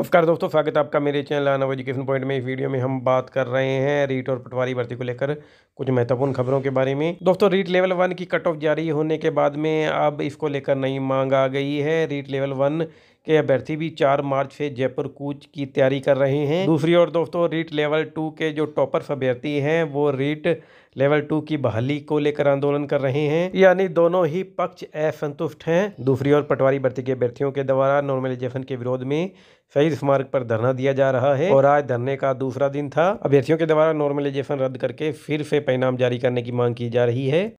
नमस्कार दोस्तों स्वागत है आपका मेरे चैनल आना एजुकेशन पॉइंट में। इस वीडियो में हम बात कर रहे हैं रीट और पटवारी भर्ती को लेकर कुछ महत्वपूर्ण खबरों के बारे में। दोस्तों, रीट लेवल वन की कट ऑफ़ जारी होने के बाद में अब इसको लेकर नई मांग आ गई है। रीट लेवल वन के अभ्यर्थी भी चार मार्च से जयपुर कूच की तैयारी कर रहे हैं। दूसरी ओर दोस्तों, रीट लेवल टू के जो टॉपर्स अभ्यर्थी हैं, वो रीट लेवल टू की बहाली को लेकर आंदोलन कर रहे हैं। यानी दोनों ही पक्ष असंतुष्ट हैं। दूसरी ओर पटवारी भर्ती के अभ्यर्थियों के द्वारा नॉर्मलाइजेशन के विरोध में शहीद स्मारक पर धरना दिया जा रहा है और आज धरने का दूसरा दिन था। अभ्यर्थियों के द्वारा नॉर्मलाइजेशन रद्द करके फिर से परिणाम जारी करने की मांग की जा रही है।